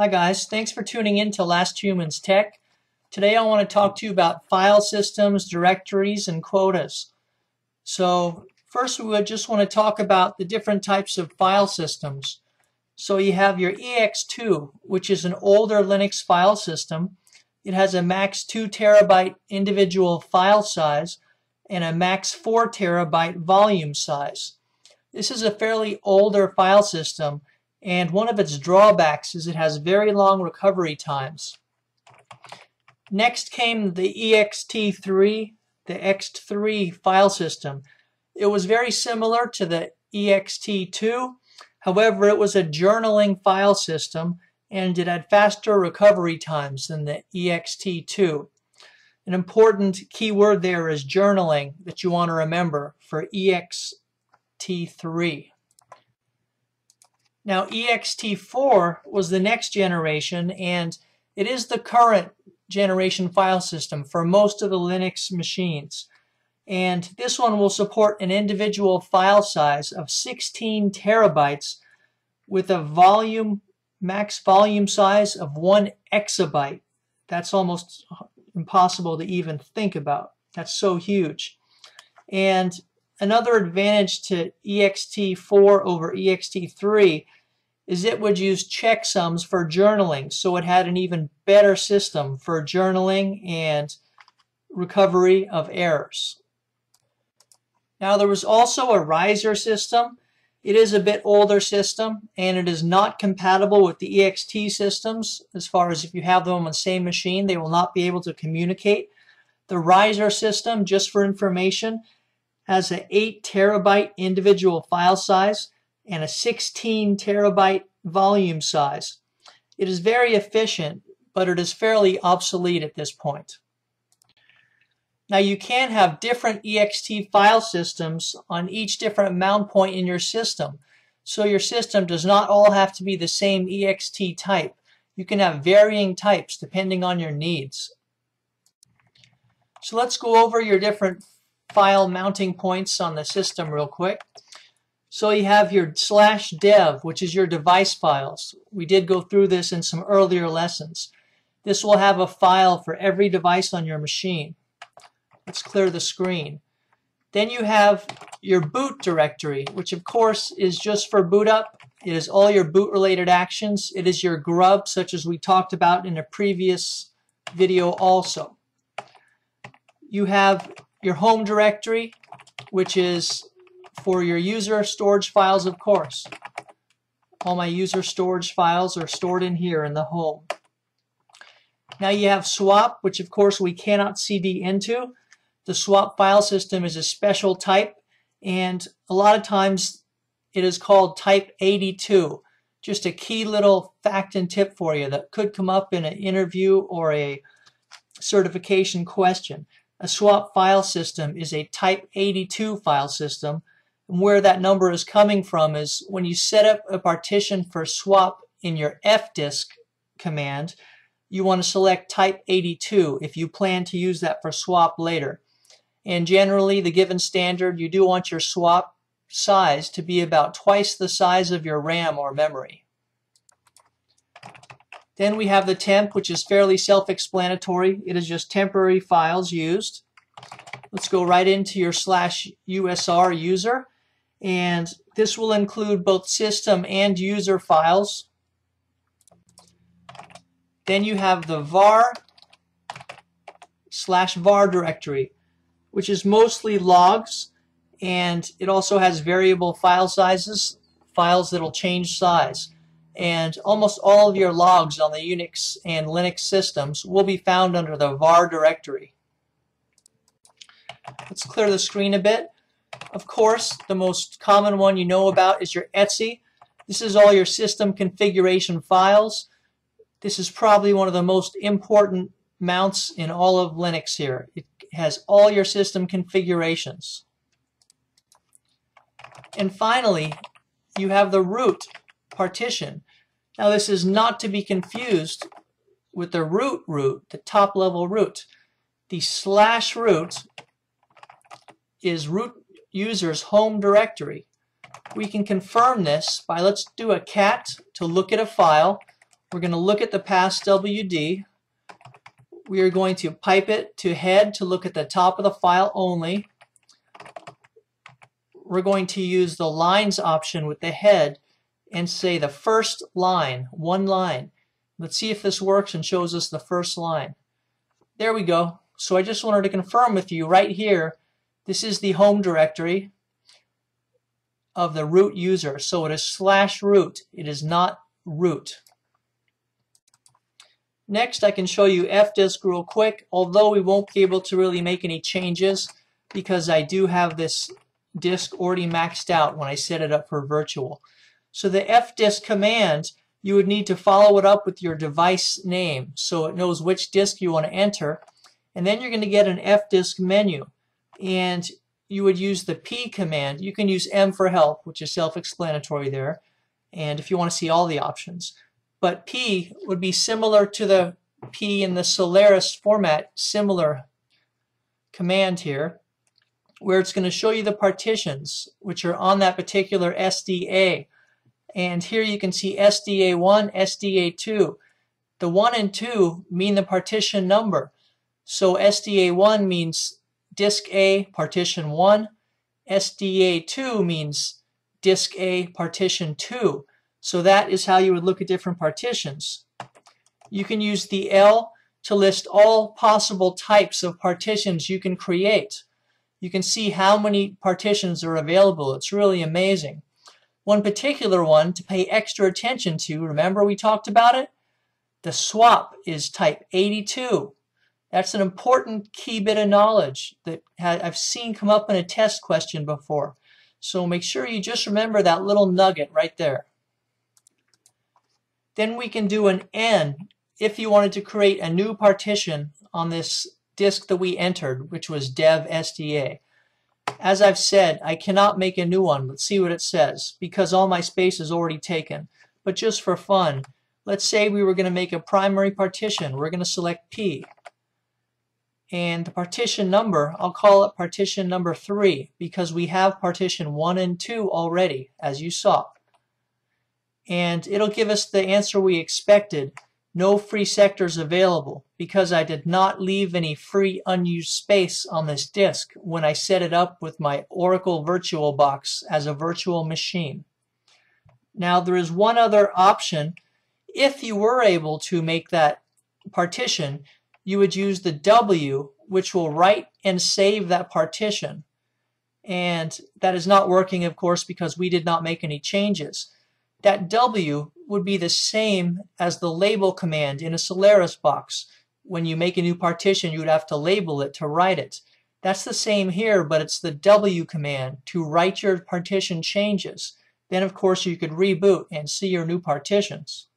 Hi guys, thanks for tuning in to Last Humans Tech. Today I want to talk to you about file systems, directories, and quotas. So first we would just want to talk about the different types of file systems. So you have your EXT2, which is an older Linux file system. It has a max 2 terabyte individual file size and a max 4 terabyte volume size. This is a fairly older file system and one of its drawbacks is it has very long recovery times. Next came the EXT3, the Ext3 file system. It was very similar to the EXT2, however it was a journaling file system and it had faster recovery times than the EXT2. An important key word there is journaling that you want to remember for EXT3. Now ext4 was the next generation and it is the current generation file system for most of the Linux machines. And this one will support an individual file size of 16 terabytes with a volume max volume size of 1 exabyte. That's almost impossible to even think about. That's so huge. And another advantage to ext4 over ext3 is it would use checksums for journaling. So it had an even better system for journaling and recovery of errors. Now there was also a Reiser system. It is a bit older system and it is not compatible with the EXT systems as far as if you have them on the same machine they will not be able to communicate. The Reiser system, just for information, has an 8 terabyte individual file size and a 16 terabyte volume size. It is very efficient, but it is fairly obsolete at this point. Now you can have different ext file systems on each different mount point in your system. So your system does not all have to be the same ext type. You can have varying types depending on your needs. So let's go over your different file mounting points on the system real quick. So you have your slash dev, which is your device files. We did go through this in some earlier lessons. This will have a file for every device on your machine. Let's clear the screen. Then you have your boot directory, which of course is just for boot up. It is all your boot related actions. It is your grub, such as we talked about in a previous video also. You have your home directory, which is for your user storage files, of course. All my user storage files are stored in here in the home. Now you have swap, which of course we cannot CD into. The swap file system is a special type, and a lot of times it is called type 82. Just a key little fact and tip for you that could come up in an interview or a certification question. A swap file system is a type 82 file system, and where that number is coming from is when you set up a partition for swap in your fdisk command, you want to select type 82 if you plan to use that for swap later. And generally, the given standard, you do want your swap size to be about twice the size of your RAM or memory. Then we have the temp, which is fairly self-explanatory. It is just temporary files used. Let's go right into your slash USR user and this will include both system and user files. Then you have the var slash var directory, which is mostly logs, and it also has variable file sizes, files that'll change size. And almost all of your logs on the Unix and Linux systems will be found under the var directory. Let's clear the screen a bit. Of course, the most common one you know about is your etc. This is all your system configuration files. This is probably one of the most important mounts in all of Linux here. It has all your system configurations. And finally, you have the root partition. Now this is not to be confused with the root root, the top level root. The slash root is root user's home directory. We can confirm this by let's do a cat to look at a file We're going to look at the pass WD. We are going to pipe it to head to look at the top of the file only. We're going to use the lines option with the head and say the first line, one line. Let's see if this works and shows us the first line. There we go. So I just wanted to confirm with you right here, this is the home directory of the root user. So it is slash root. It is not root. Next, I can show you fdisk real quick, although we won't be able to really make any changes because I do have this disk already maxed out when I set it up for virtual. So the fdisk command you would need to follow it up with your device name so it knows which disk you want to enter. And then you're going to get an fdisk menu. And you would use the P command. You can use M for help, which is self-explanatory there. And if you want to see all the options. But P would be similar to the P in the Solaris format, similar command here, where it's going to show you the partitions, which are on that particular SDA. And here you can see SDA1, SDA2. The 1 and 2 mean the partition number. So SDA1 means disk A, partition 1. SDA2 means disk A, partition 2. So that is how you would look at different partitions. You can use the L to list all possible types of partitions you can create. You can see how many partitions are available. It's really amazing. One particular one to pay extra attention to, remember we talked about it? The swap is type 82. That's an important key bit of knowledge that I've seen come up in a test question before. So make sure you just remember that little nugget right there. Then we can do an N if you wanted to create a new partition on this disk that we entered, which was dev SDA. As I've said, I cannot make a new one. Let's see what it says, because all my space is already taken. But just for fun, let's say we were going to make a primary partition. We're going to select P. And the partition number, I'll call it partition number 3, because we have partition 1 and 2 already, as you saw. And it'll give us the answer we expected, no free sectors available because I did not leave any free unused space on this disk when I set it up with my Oracle VirtualBox as a virtual machine. Now there is one other option. If you were able to make that partition, you would use the W, which will write and save that partition. And that is not working, of course, because we did not make any changes. That W would be the same as the label command in a Solaris box. When you make a new partition, you would have to label it to write it. That's the same here, but it's the W command to write your partition changes. Then, of course, you could reboot and see your new partitions.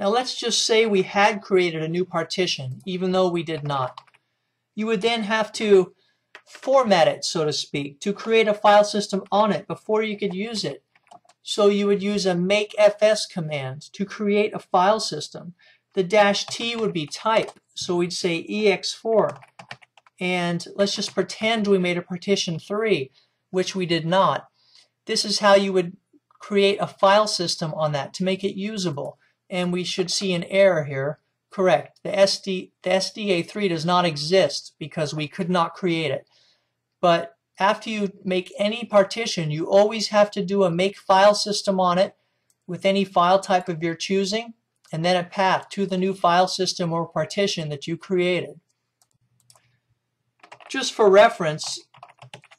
Now, let's just say we had created a new partition, even though we did not. You would then have to format it, so to speak, to create a file system on it before you could use it. So you would use a makefs command to create a file system. The dash T would be type, so we'd say ext4. And let's just pretend we made a partition 3, which we did not. This is how you would create a file system on that to make it usable. And we should see an error here. Correct. The, SD, the SDA3 does not exist because we could not create it. But after you make any partition, you always have to do a make file system on it with any file type of your choosing, and then a path to the new file system or partition that you created. Just for reference,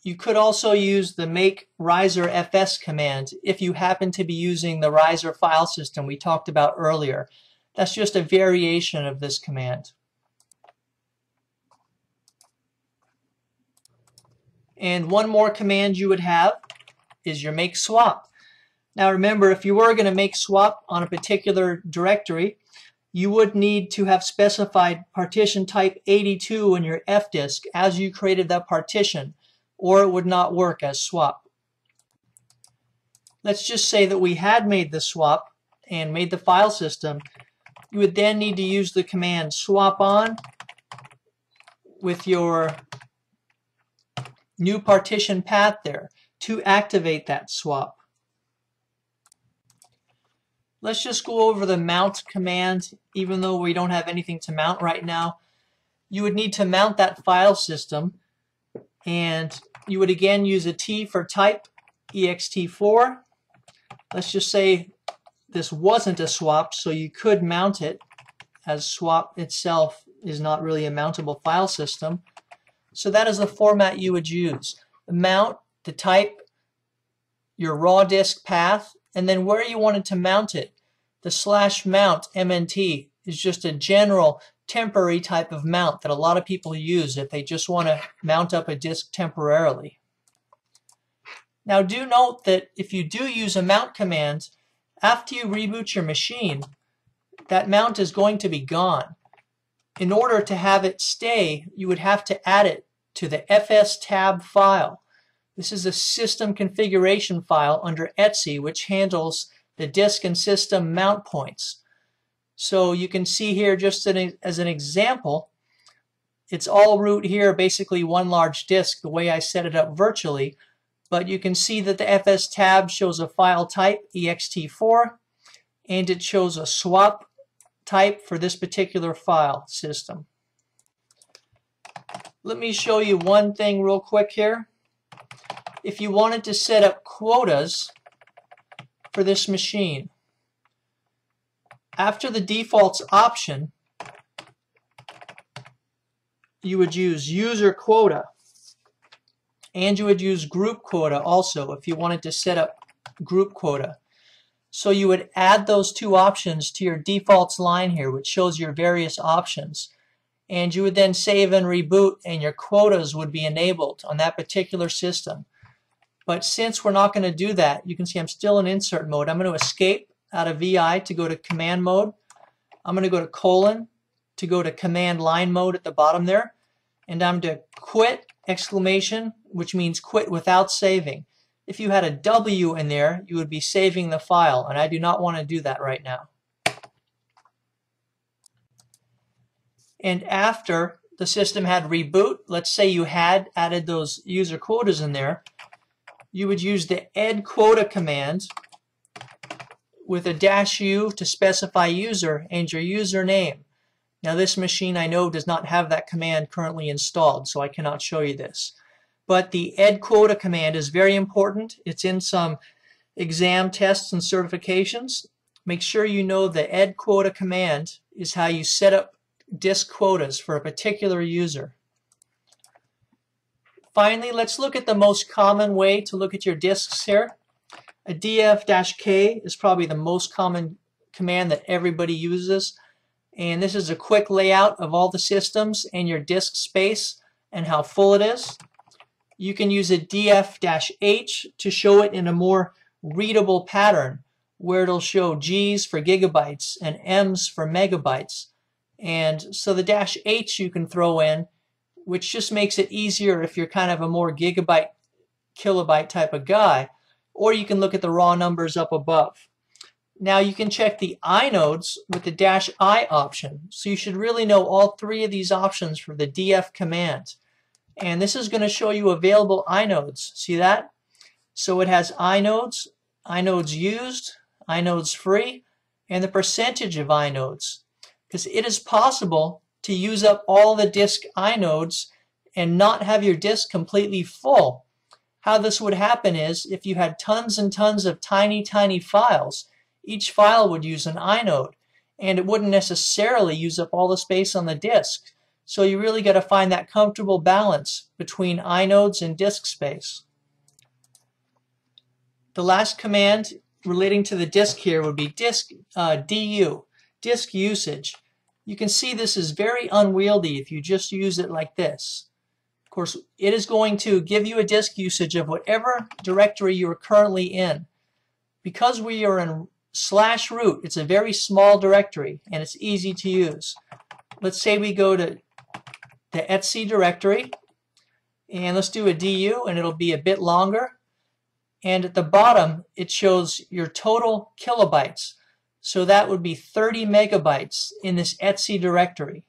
you could also use the make Reiser fs command if you happen to be using the Reiser file system we talked about earlier. That's just a variation of this command. And one more command you would have is your make swap. Now remember, if you were going to make swap on a particular directory, you would need to have specified partition type 82 in your fdisk as you created that partition, or it would not work as swap. Let's just say that we had made the swap and made the file system. You would then need to use the command swap on with your new partition path there to activate that swap. let's just go over the mount command, even though we don't have anything to mount right now. You would need to mount that file system, and you would again use a T for type, ext4. Let's just say this wasn't a swap, so you could mount it, as swap itself is not really a mountable file system. So that is the format you would use. The mount, the type, your raw disk path, and then where you wanted to mount it. The slash mount MNT is just a general temporary type of mount that a lot of people use if they just want to mount up a disk temporarily. Now do note that if you do use a mount command, after you reboot your machine, that mount is going to be gone. In order to have it stay, you would have to add it to the fstab file. This is a system configuration file under etc which handles the disk and system mount points. So you can see here just as an example, it's all root here, basically one large disk, the way I set it up virtually. But you can see that the fstab shows a file type, ext4, and it shows a swap type for this particular file system. Let me show you one thing real quick here. If you wanted to set up quotas for this machine, after the defaults option, you would use user quota and you would use group quota also if you wanted to set up group quota. So you would add those two options to your defaults line here which shows your various options and you would then save and reboot and your quotas would be enabled on that particular system. But since we're not going to do that, you can see I'm still in insert mode. I'm going to escape out of VI to go to command mode. I'm going to go to colon to go to command line mode at the bottom there. And I'm to quit exclamation, which means quit without saving. If you had a W in there, you would be saving the file, and I do not want to do that right now. And after the system had reboot, let's say you had added those user quotas in there, you would use the ed quota command with a dash u to specify user and your username. Now this machine I know does not have that command currently installed, so I cannot show you this. But the ed quota command is very important. It's in some exam tests and certifications. Make sure you know the ed quota command is how you set up disk quotas for a particular user. Finally, let's look at the most common way to look at your disks here. A df-k is probably the most common command that everybody uses. And this is a quick layout of all the systems and your disk space and how full it is. You can use a df-h to show it in a more readable pattern where it'll show G's for gigabytes and M's for megabytes. And so the dash H you can throw in which just makes it easier if you're kind of a more gigabyte, kilobyte type of guy. Or you can look at the raw numbers up above. Now you can check the inodes with the dash I option. So you should really know all three of these options for the df command. And this is going to show you available inodes. See that? So it has inodes, inodes used, inodes free, and the percentage of inodes. Because it is possible to use up all the disk inodes and not have your disk completely full. How this would happen is if you had tons and tons of tiny, tiny files, each file would use an inode and it wouldn't necessarily use up all the space on the disk. So you really got to find that comfortable balance between inodes and disk space. The last command relating to the disk here would be disk uh, du, disk usage. You can see this is very unwieldy if you just use it like this. Of course, it is going to give you a disk usage of whatever directory you are currently in. Because we are in slash root, it's a very small directory and it's easy to use. Let's say we go to the etc directory and let's do a du and it'll be a bit longer. And at the bottom, it shows your total kilobytes. So that would be 30 megabytes in this etc directory.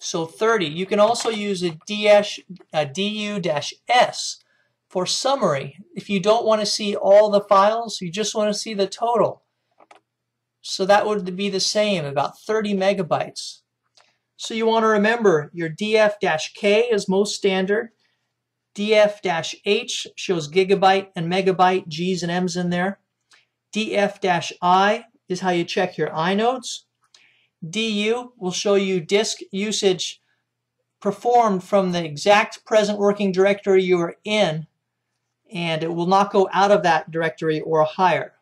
So 30. You can also use a, DS, a du-s for summary, if you don't want to see all the files, you just want to see the total. So that would be the same, about 30 megabytes. So you want to remember your DF-K is most standard. DF-H shows gigabyte and megabyte, G's and M's in there. DF-I is how you check your inodes. DU will show you disk usage performed from the exact present working directory you are in, and it will not go out of that directory or higher.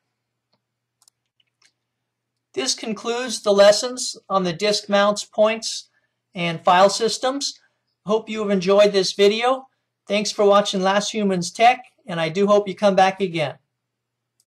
This concludes the lessons on the disk mounts, points, and file systems. Hope you have enjoyed this video. Thanks for watching Last Humans Tech, and I do hope you come back again.